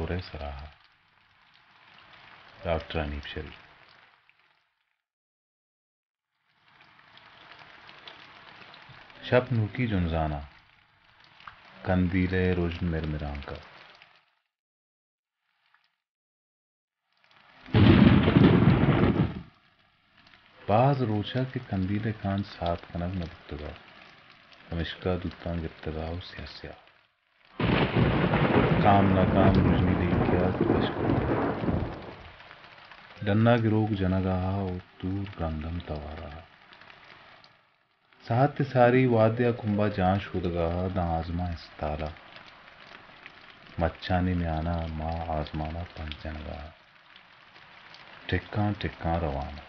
åre saraha. Dr. Anip Sharif. शब नूकी जुनजाना कंदीले रोजन मिरमिरांका बाज रोचा के कंदीले कान सात कनक न दुक्तगा हमिश्का दुत्तान गिरतगा स्यास्या काम नाकाम रुजनी देखिया डन्ना गिरोग जनगा दूर गंधम तवारा साहित्य सारी वाद्य कुंभा जां शुदगा दा आजमा इस्ताला मच्छानी में आजमाना पंचनगा टिक्का टिक्का रवाना।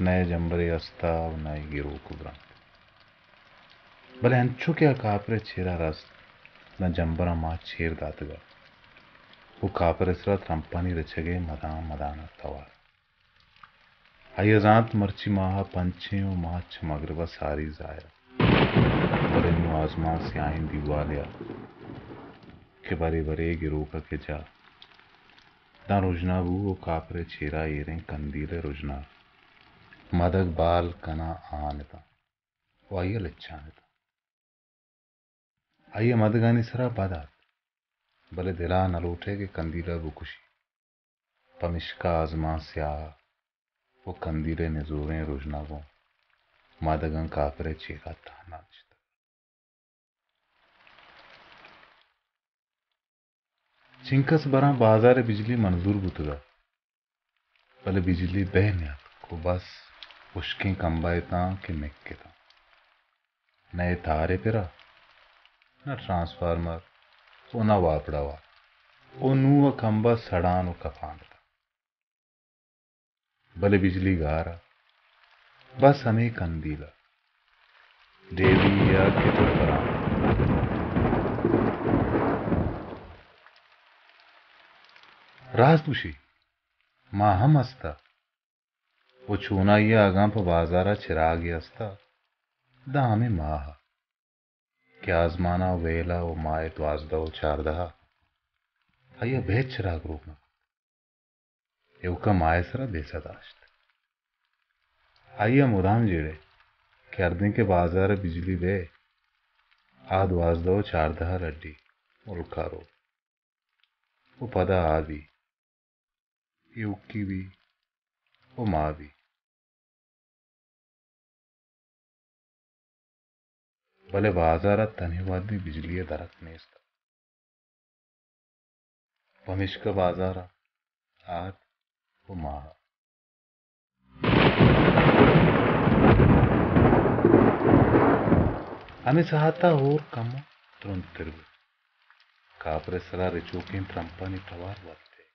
नए जंबरे अस्ता नए गिरो कुब्रंग भले हंचो क्या कापरे छेरा रस न जंबरा माँ छेर दातगा वो कापरेसरा ರಂಪಾನಿ ರಚಗೆ मदा मदाना तवार अयजात मर्ची माह पंचे माच मगरबा सारी जाया बरनु आजमा से आइन दिवालिया के बरे बरे गिरो का के जा दा रुजना बू वो कापरे छेरा येरे कंदीले रुजना मदक बाल कना आनता वो आइया लच्छानता आइया मदगानी सरा बादात। भले दिला न लौटेगे कंदीला वो खुशी। पमिश्का आजमा स्या, वो कंदीले नजूरें रोजना वो। मादगन काफरे चेरा ताना चिंकस बरा बाज़ार बिजली मंजूर बुतगा भले बिजली बहन्यात को बस उश्कें कंबायता के मेक्के था नए तारे पिरा न ट्रांसफार्मर सोना वापड़ावा ओ नूह कंबा सड़ान कफान भले बिजली गारा, बस हमें कंदीला देवी या के तो परा राजदुशी माँ हम हस्ता वो छूना ये आगा पर बाजारा चिराग हस्ता दा हमें माह। के आजमाना वेला वो माए तो आज दो चार दहा। आइए भेद चराग रूप में। एवका माए सरा देसा दाश्त। आइया मुदाम जीड़े के अर्दिन के बाज़ार बिजली दे। आद वाज दो चार दहा रड्डी, उलखा रो। वो पदा आ भी युग भी वो माँ भी भले बाजारात तन्हेवादी बिजली दरक भमिष्क बाजारा माह हमें सहाता और कम तुरंत कापरे तवार वत्ते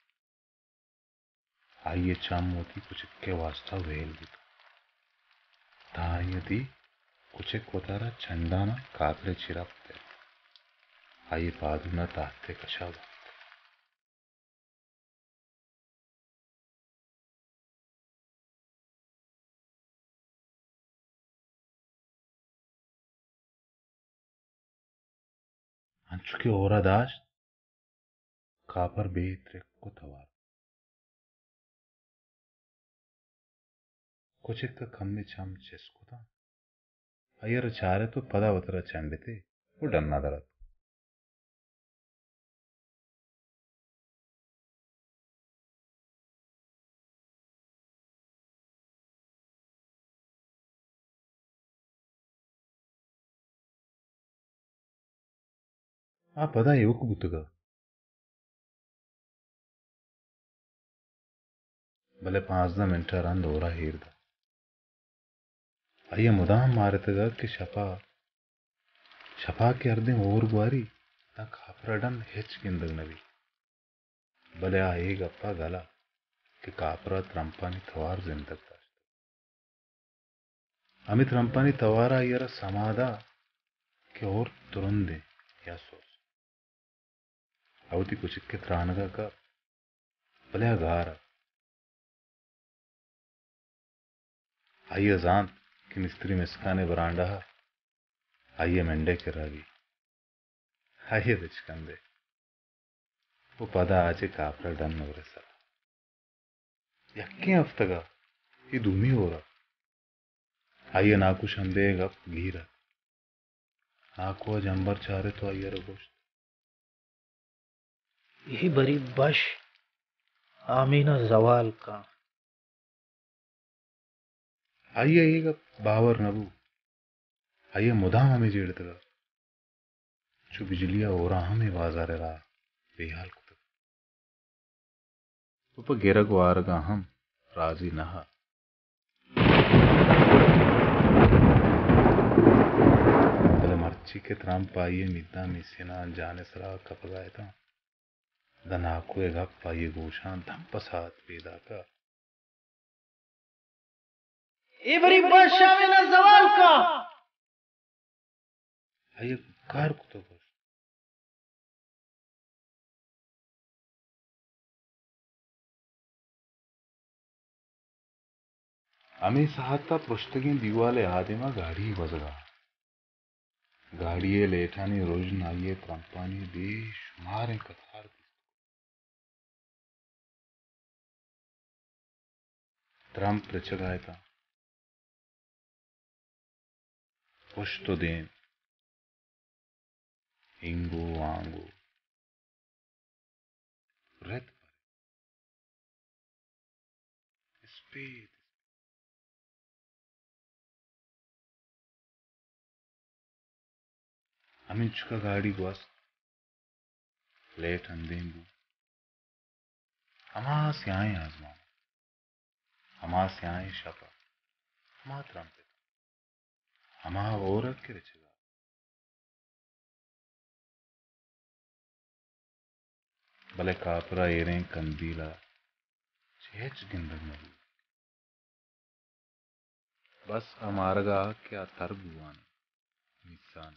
आइए चाम मोती कुछ के वास्ता वेल ಕೊಚೆಕ್ಕೊತಾರ ಚಂದಾನ ಕಾದ್ರೆ ಚಿರಪ್ತೆ ಐ ಪಾದುನ ತಾತ್ತೆ ಕಷಾವ Çünkü orada kapar beytrek kotavar. Koçekka kamme çam çeskudan. कम में छम चेस्कुता ಅಯ್ಯರ ಚಾರೆತು ಪದಾವತರ ಚಂಡಿತಿ ಉಡನ್ನದರತು ಆ ಪದ ಇವಕ್ಕೆ ಗುತ್ತಗ ಭಲೆ ಪಾಂಚ್ದ ಮಿಂಟರ್ ಅಂದ್ ಓರ ಹೀರ್ದ कि शपा शपा के अर्धे और गुआरी ना कापराडन हेच गिंदगनवी भले आ एक अप्पा गला कि कापरा त्रंपानी तवार जिंदग अमित रंपानी तवारा यरा समादा कि और तुरंदे या सोच अवती कुछ के त्राणगा का भले अगारा आइए जान कि मिस्त्री मिसकाने बरांडा आइए मेंढे के रागी आइए बिचकंदे वो ಪದ ಆಚೆ ಕಾಫ್ರ ಡನ್ ಅವರೇ ಸರ್ यक्के हफ्तगा ये धूमी हो रहा आइए नाकू शंदे गप घीरा नाकू जंबर चारे तो आइए गोश्त यही बरी बश आमीना जवाल का आइए आइए गप बावर नबू आइए मुदाम हमें जेड़तगा जो बिजलिया हो रहा हमें बाजार रहा बेहाल ಉಪ ಗೆರಗುವಾರಗ ಹಂ ರಾಜಿ ನಹ बले मर्ची के त्राम पाइए मिद्दा मिसेना जाने सरा कप गाए था दनाको गप पाइए गोशा धम पसात पेदा का बड़ी बादशाह जवाल का कार को तो आम्ही सहाता पृष्ठगीन दिवाले आदिमा गाडी बजगा गाडीये लेठानी रोज नाइये त्रंपानी बेशुमार प्रचगायता पुष्टो देन इंगो आंगो रेत स्पीड Amichuka गाड़ी बस लेट अंदेंबू हमास यहाँ आजमा हमास यहाँ भले कापरा एरे कंदीला चेच गिंदग नहीं बस अमारगा क्या निशान